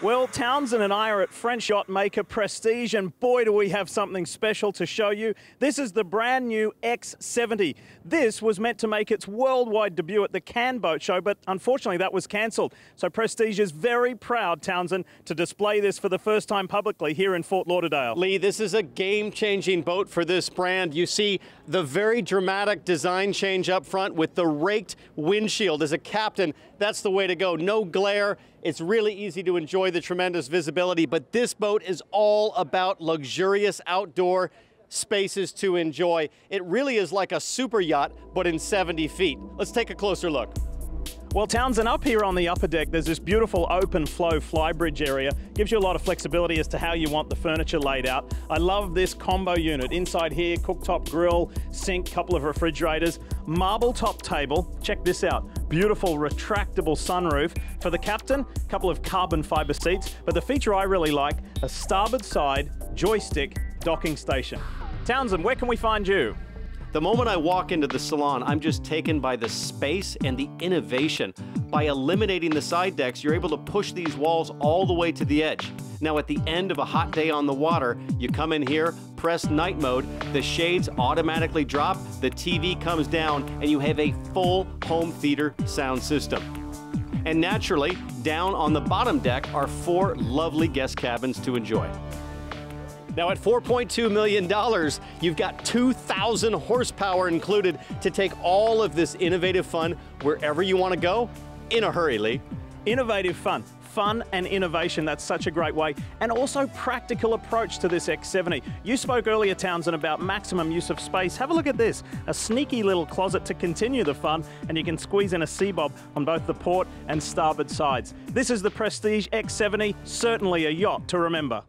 Well, Townsend and I are at French yacht maker Prestige, and boy, do we have something special to show you. This is the brand new X70. This was meant to make its worldwide debut at the Cannes Boat Show, but unfortunately that was cancelled. So Prestige is very proud, Townsend, to display this for the first time publicly here in Fort Lauderdale. Lee, this is a game changing boat for this brand. You see the very dramatic design change up front with the raked windshield. As a captain, that's the way to go. No glare. It's really easy to enjoy the tremendous visibility, but this boat is all about luxurious outdoor spaces to enjoy. It really is like a super yacht, but in 70 feet. Let's take a closer look. Well, Townsend, up here on the upper deck, there's this beautiful open flow flybridge area. Gives you a lot of flexibility as to how you want the furniture laid out. I love this combo unit. Inside here, cooktop grill, sink, couple of refrigerators, marble top table. Check this out. Beautiful retractable sunroof. For the captain, a couple of carbon fiber seats. But the feature I really like, a starboard side joystick docking station. Townsend, where can we find you? The moment I walk into the salon, I'm just taken by the space and the innovation. By eliminating the side decks, you're able to push these walls all the way to the edge. Now, at the end of a hot day on the water, you come in here, press night mode, the shades automatically drop, the TV comes down, and you have a full home theater sound system. And naturally, down on the bottom deck are four lovely guest cabins to enjoy. Now, at $4.2 million, you've got 2,000 horsepower included to take all of this innovative fun wherever you want to go in a hurry, Lee. Innovative fun. Fun and innovation, that's such a great way. And also practical approach to this X70. You spoke earlier, Townsend, about maximum use of space. Have a look at this. A sneaky little closet to continue the fun, and you can squeeze in a Seabob on both the port and starboard sides. This is the Prestige X70, certainly a yacht to remember.